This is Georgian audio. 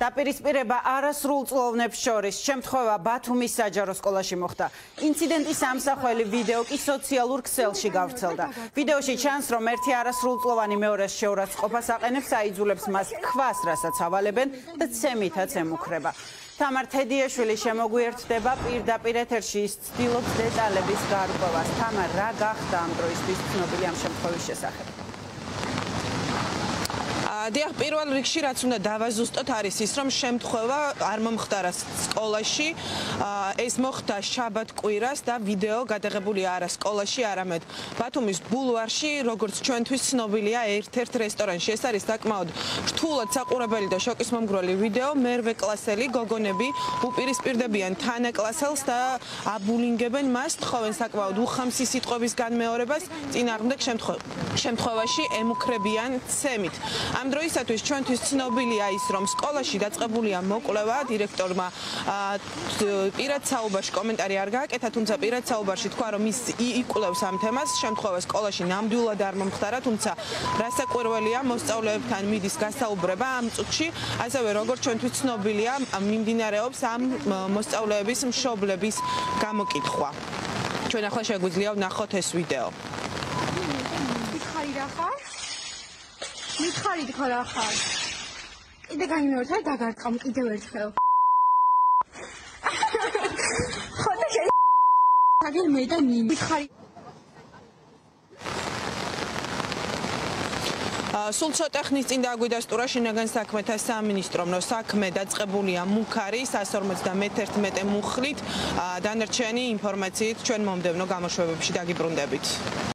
დაპირისპირება არასრულწლოვნებს შორის შემთხვევა ბათუმის საჯარო სკოლაში მოხდა. ინციდენტის ამსახველი ვიდეო კი სოციალურ ქსელში გავრცელდა. ვიდეოში ჩანს, რომ ერთი არასრულწლოვანი მეორეს შეურაცხყოფას აყენებს, აიძულებს მას ქვას, რასაც ავალებენ და ცემითაც ემუქრება. თამარ თედიაშვილი შემოგვიერთდება პირდაპირ ეთერში ის ცდილობს დეტალების გარკვევას. თამარ რა გახდა ამ დროისთვის ცნობილი ამ შემთხვევის შესახებ? დიახ, პირველ რიგში რაც უნდა დავაზუსტოთ არის ის, რომ შემთხვევა არ მომხდარა სკოლაში. ეს მოხდა შაბათ კვირას და ვიდეო გადაღებულია არა სკოლაში, არამედ ბათუმის ბულვარში, როგორც ჩვენთვის ცნობილია, ერთ-ერთ რესტორანში. ეს არის საკმაოდ რთულად საყურებელი და შოკის მომგვრელი ვიდეო. მერვე კლასელი გოგონები უპირისპირდებიან თანაკლასელს და აბულინგებენ მას, თხოვენ საკმაოდ უხამსი სიტყვების განმეორებას, წინააღმდეგ შემთხვევაში ემუქრებიან ცემით. ამ დროისათვის ჩვენთვის ცნობილია ის, რომ სკოლაში დაწყებულია მოკვლევა დირექტორმა პირად საუბარში კომენტარი არ გააკეთა, თუმცა პირად საუბარში თქვა, რომ ის იკვლევს ამ თემას, შემთხვევა სკოლაში ნამდვილად არ მომხდარა, თუმცა რასაკვირველია მოსწავლეებთან მიდის გასაუბრება ამ წუთში, ასევე როგორც ჩვენთვის ცნობილია, მიმდინარეობს ამ მოსწავლეების მშობლების გამოკითხვა. ჩვენ ახლა შეგვიძლია ვნახოთ ეს ვიდეო. ხარი რა ხარ? მითხარით ხო რა ხარ? კიდე გამიმეორდა დაგარტყამ კიდევ ერთხელ. ხო და შე აგერ მე და ნინი მითხარი სულ ცოტა ხნის წინ დაგვიდა სტურა შინაგან საქმეთა სამინისტრომ, რომ საქმე დაწყებულია მუქარი 151 მუხლით. დანარჩენი ინფორმაციით ჩვენ მომდევნო გამოშვებებში დაგიბრუნდებით.